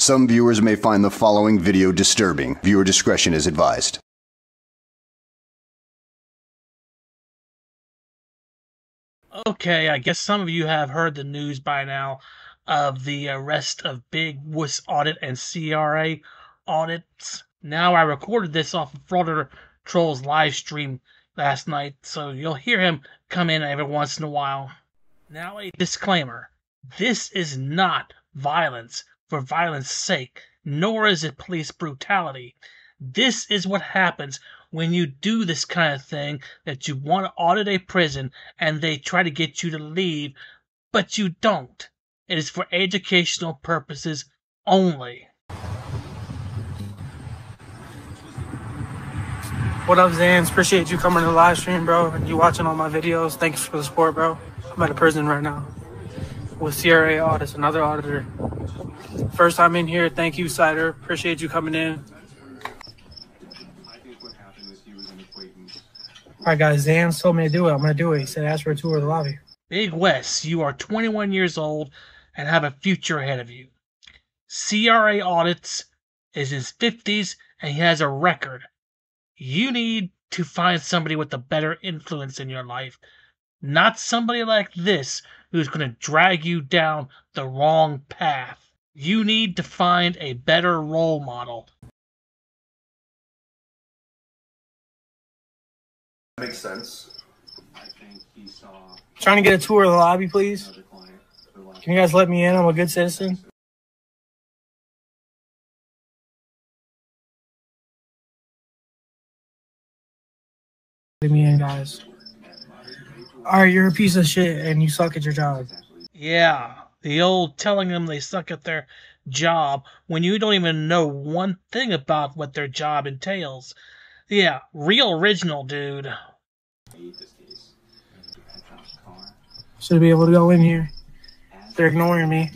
Some viewers may find the following video disturbing. Viewer discretion is advised. Okay, I guess some of you have heard the news by now of the arrest of Big Wuss Audit and CRA audits. Now, I recorded this off of Frauditor Troll's live stream last night, so you'll hear him come in every once in a while. Now, a disclaimer this is not violence for violence sake, nor is it police brutality. This is what happens when you do this kind of thing that you want to audit a prison and they try to get you to leave, but you don't. It is for educational purposes only. What up, Zans? Appreciate you coming to the live stream, bro, and you watching all my videos. Thanks for the support, bro. I'm at a prison right now with CRA audits, another auditor. First time in here. Thank you, Cider. Appreciate you coming in. All right, guys. Zans told me to do it. I'm going to do it. He said ask for a tour of the lobby. Big Wes, you are 21 years old and have a future ahead of you. CRA audits is in his 50s and he has a record. You need to find somebody with a better influence in your life, not somebody like this who's going to drag you down the wrong path. You need to find a better role model. Makes sense. Trying to get a tour of the lobby, please. Can you guys let me in? I'm a good citizen. Let me in, guys. All right, you're a piece of shit and you suck at your job. Yeah, the old telling them they suck at their job when you don't even know one thing about what their job entails. Yeah, real original, dude. Should be able to go in here. They're ignoring me.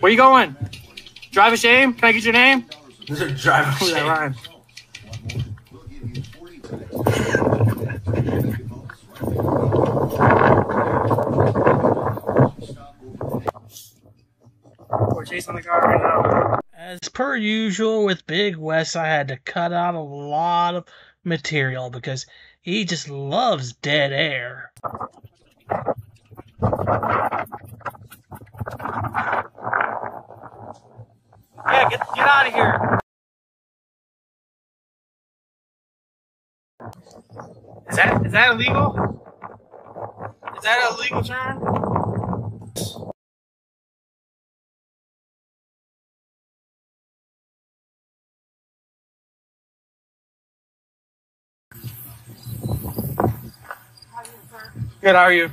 Where you going? Drive a shame? Can I get your name? Drive Ooh, that rhymes. We're chasing the car right now. As per usual with Big Wes, I had to cut out a lot of material because he just loves dead air. Yeah, get get out of here. Is that is that illegal? Is that a legal term? Good, how are you?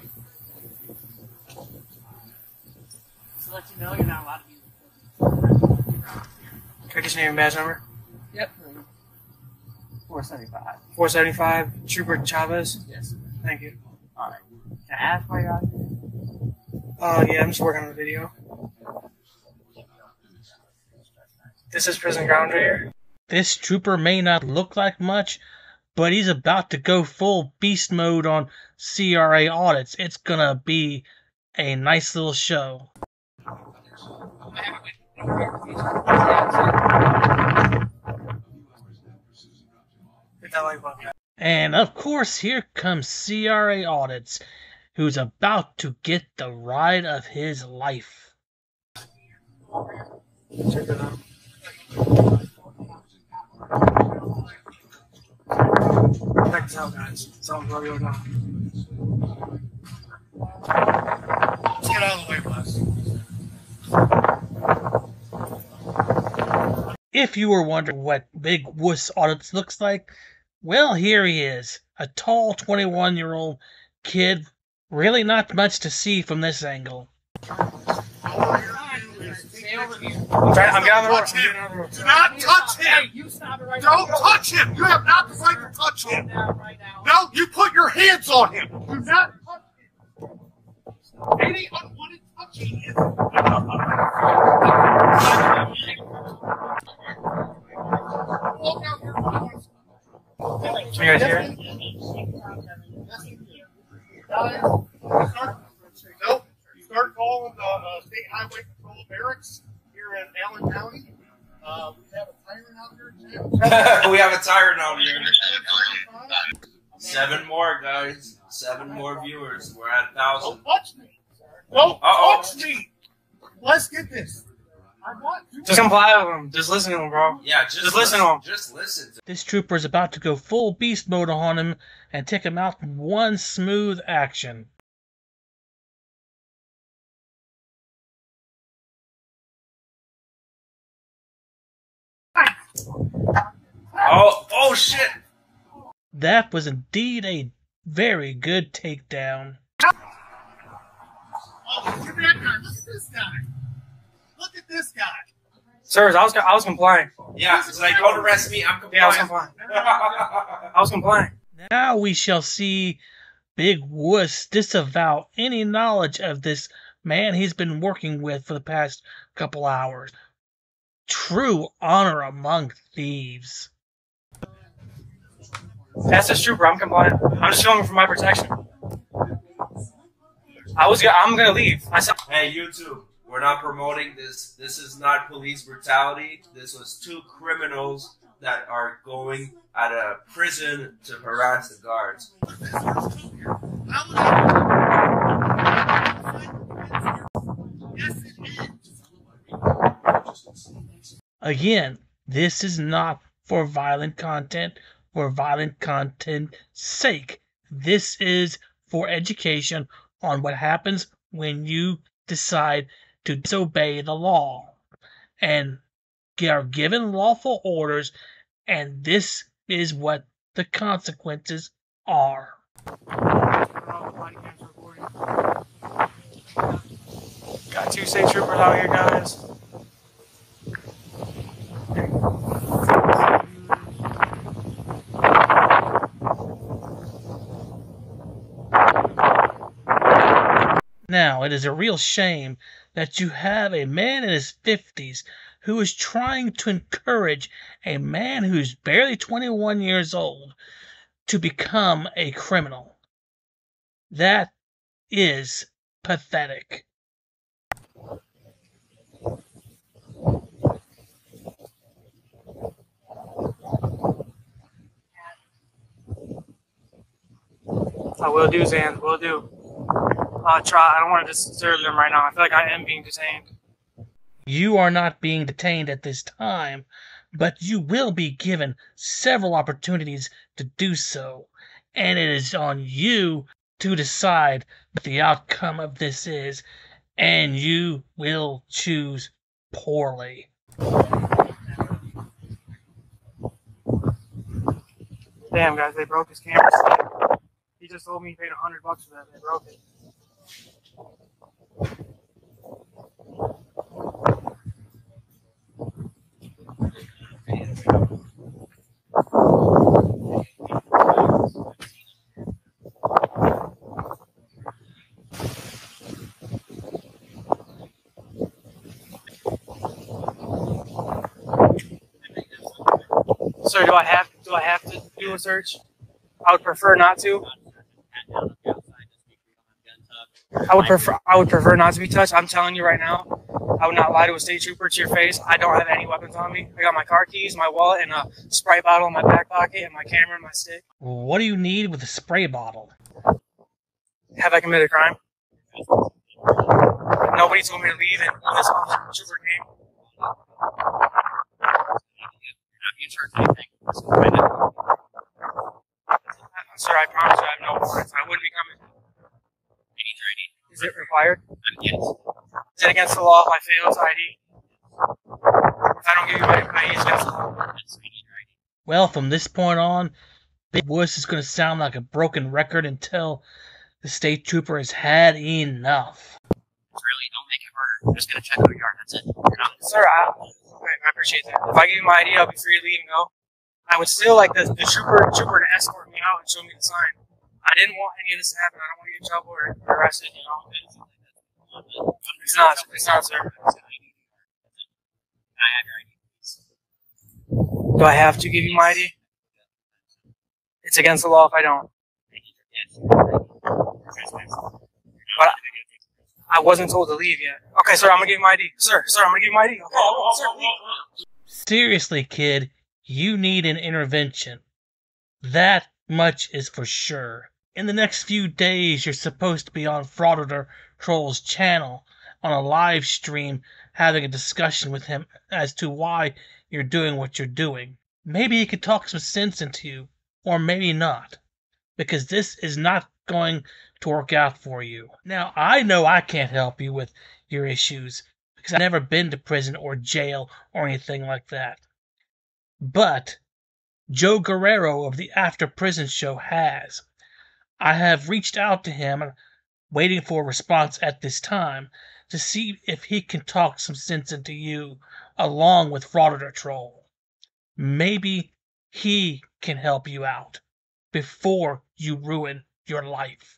To let you know you're not allowed to use Can I get your name and badge number? Yep. 475. 475, Trooper Chavez. Yes. Thank you. Alright. Can I ask why you're out here? Uh, yeah, I'm just working on the video. This is Prison Ground right here. This trooper may not look like much, but he's about to go full beast mode on CRA audits. It's gonna be a nice little show. And of course, here comes CRA Audits, who's about to get the ride of his life. Check this out, guys. Let's get out of the way, boss. If you were wondering what Big Wuss Audits looks like, well, here he is. A tall 21 year old kid. Really not much to see from this angle. I'm, getting on the road. Touch him. on the road. Do not touch him. You stop it right Don't touch him. You have not the right to touch him. Down right now. No, you put your hands on him. Do not touch him. Any can you guys hear? Nope. Start calling the uh, State Highway Patrol barracks here in Allen County. Uh, we have a tyrant out here. we have a tyrant out here. Seven more guys. Seven more viewers. We're at a thousand. Don't me. Don't Uh-oh. touch me. Let's get this. I want to. Just comply with him. Just listen to him, bro. Yeah, just, Just listen to him. Just listen. To This trooper is about to go full beast mode on him and take him out in one smooth action. Oh, oh, oh shit! That was indeed a very good takedown. Oh, look at that guy. Look at this guy. Look at this guy. Sirs, I was I was complying. Yeah, it's like don't arrest me. I'm Yeah, I was complying. I was complying. Now we shall see Big Wuss disavow any knowledge of this man he's been working with for the past couple hours. True honor among thieves. That's this trooper. I'm complying. I'm just showing him for my protection. I was. gonna- I'm gonna leave. I said. hey, you two. We're not promoting this. This is not police brutality. This was two criminals that are going at a prison to harass the guards. Yes, it is. Again, this is not for violent content for violent content's sake. This is for education on what happens when you decide to disobey the law and are given lawful orders, and this is what the consequences are. Got two state troopers out here, guys. Now, it is a real shame that you have a man in his 50s who is trying to encourage a man who's barely 21 years old to become a criminal. That is pathetic. I will do, Zan. Will do. Uh, try. I don't want to disturb them right now. I feel like I am being detained. You are not being detained at this time, but you will be given several opportunities to do so, and it is on you to decide what the outcome of this is, and you will choose poorly. Damn, guys, they broke his camera. He just told me he paid a hundred bucks for that. They broke it. Sir, do I have do I have to do a search? I would prefer not to. I would prefer I would prefer not to be touched. I'm telling you right now, I would not lie to a state trooper to your face. I don't have any weapons on me. I got my car keys, my wallet, and a spray bottle in my back pocket, and my camera and my stick. What do you need with a spray bottle? Have I committed a crime? Nobody told me to leave, and this officer trooper came. Sir, I promise you, I have no warrants. I wouldn't be coming. Is it required? Yes. Is it against the law if I fail to ID? If I don't give you my ID, it's against the law. Well, from this point on, Big Wuss is going to sound like a broken record until the state trooper has had enough. Really, don't make it murder. I'm just gonna check out your yard. That's it. Sir, I, I appreciate that. If I give you my ID, I'll be free to leave and go. I would still like the, the trooper trooper to escort me out and show me the sign. I didn't want any of this to happen. I don't want to get in trouble or arrested, you know. It's not, it's not, sir. I have your ID? Do I have to give you my ID? It's against the law if I don't. But I wasn't told to leave yet. Okay, sir, I'm gonna give you my ID. Sir, sir, I'm gonna give you my ID. Okay, sir, leave. Seriously, kid, you need an intervention. That much is for sure. In the next few days, you're supposed to be on Frauditor Troll's channel on a live stream having a discussion with him as to why you're doing what you're doing. Maybe he could talk some sense into you, or maybe not, because this is not going to work out for you. Now, I know I can't help you with your issues because I've never been to prison or jail or anything like that. But Joe Guerrero of the After Prison Show has. I have reached out to him, uh, waiting for a response at this time, to see if he can talk some sense into you along with Frauditor Troll. Maybe he can help you out before you ruin your life.